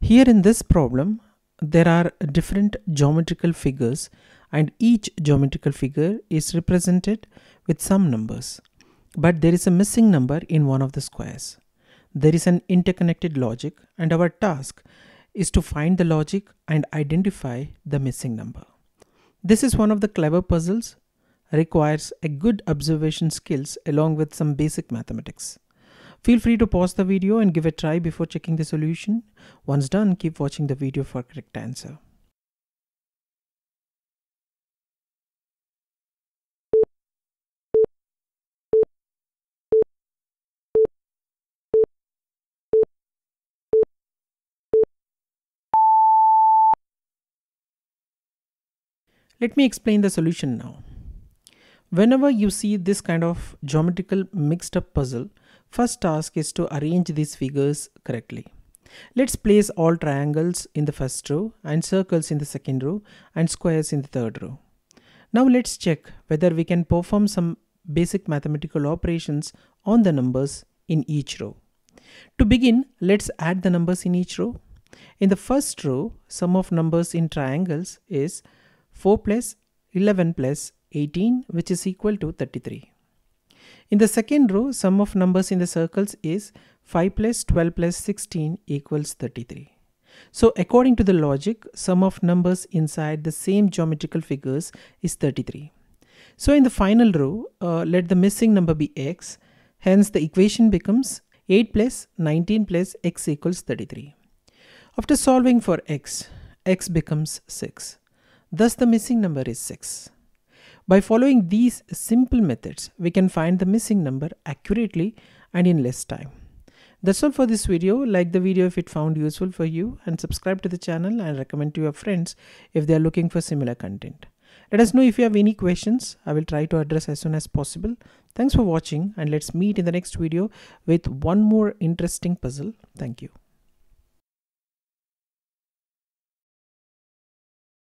Here in this problem, there are different geometrical figures and each geometrical figure is represented with some numbers. But there is a missing number in one of the squares. There is an interconnected logic and our task is to find the logic and identify the missing number. This is one of the clever puzzles requires a good observation skills along with some basic mathematics. Feel free to pause the video and give a try before checking the solution. Once done, keep watching the video for correct answer. Let me explain the solution now. Whenever you see this kind of geometrical mixed up puzzle, first task is to arrange these figures correctly. Let's place all triangles in the first row and circles in the second row and squares in the third row. Now let's check whether we can perform some basic mathematical operations on the numbers in each row. To begin, let's add the numbers in each row. In the first row, sum of numbers in triangles is 4 plus 11 plus 18 which is equal to 33. In the second row, sum of numbers in the circles is 5 plus 12 plus 16 equals 33. So according to the logic, sum of numbers inside the same geometrical figures is 33. So in the final row, uh, let the missing number be x. Hence the equation becomes 8 plus 19 plus x equals 33. After solving for x, x becomes 6. Thus the missing number is 6. By following these simple methods, we can find the missing number accurately and in less time. That's all for this video. Like the video if it found useful for you and subscribe to the channel and recommend to your friends if they are looking for similar content. Let us know if you have any questions. I will try to address as soon as possible. Thanks for watching and let's meet in the next video with one more interesting puzzle. Thank you.